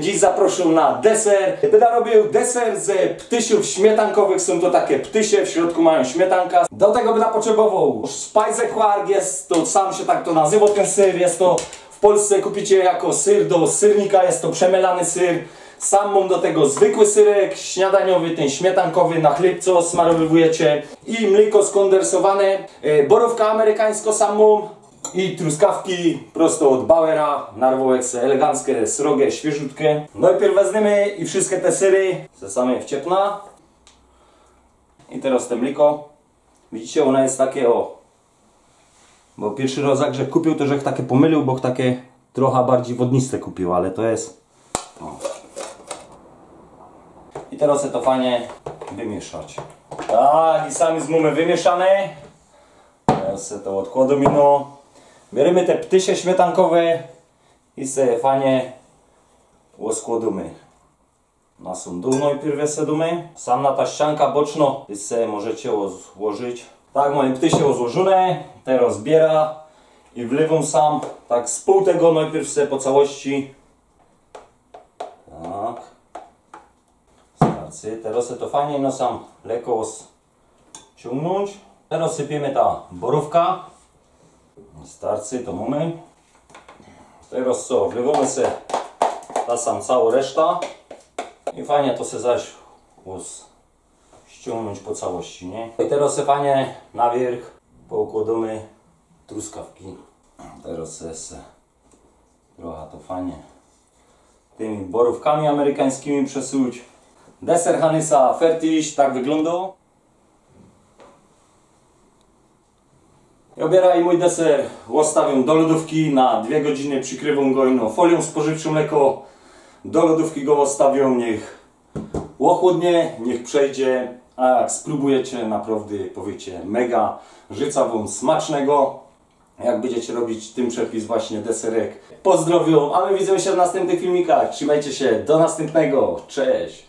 Dziś zaprosił na deser. Będę robił deser ze ptysiów śmietankowych. Są to takie ptysie, w środku mają śmietanka. Do tego będę potrzebował spajzekwarg, jest to, sam się tak to nazywa ten syr. Jest to w Polsce kupicie jako syr do syrnika, jest to przemelany syr. Sam mam do tego zwykły syrek śniadaniowy, ten śmietankowy na chleb, co. I mleko skondensowane, e, borówka amerykańsko sam mam. I truskawki prosto od Bauera, narwałek se eleganckie, srogie, świeżutkie. Najpierw wezmiemy i wszystkie te syry ze samej wciepna. I teraz te mleko. Widzicie, ono jest takie o... Bo pierwszy raz jak że kupił, to że takie pomylił, bo takie trochę bardziej wodniste kupił, ale to jest... O. I teraz to fajnie wymieszać. Tak, i sami z mamy wymieszane. Teraz to odkładam ino. Bierzemy te ptysie śmietankowe i se fajnie łoskładamy. Na sądu najpierw sedimy. Sam na ta ścianka boczno i se możecie złożyć. Tak, moje ptysie złożone. Teraz zbiera i wlewam sam. Tak z pół tego najpierw se po całości. Tak. Starcy. Teraz se to fajnie no sam lekko ciągnąć. Teraz sypiemy ta borówka. Starcy to mamy. Teraz co, wlewamy se ta sam cała reszta i fajnie to se zaś us ściągnąć po całości, nie? I teraz se fajnie na wierzch poukładamy truskawki. Teraz se, se trochę to fajnie tymi borówkami amerykańskimi przesuć. Deser Hanysa Fertish tak wygląda. I mój deser, ustawiam do lodówki na 2 godziny, przykrywam go inną folią spożywczą mleko. Do lodówki go ustawiam, niech ochłodnie, niech przejdzie. A jak spróbujecie, naprawdę powiecie mega, życzę wam smacznego. Jak będziecie robić tym przepis właśnie deserek. Pozdrowią, a my widzimy się w następnych filmikach. Trzymajcie się, do następnego, cześć!